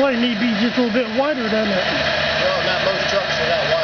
display need be just a little bit wider, doesn't it? Well, not most trucks are that wide.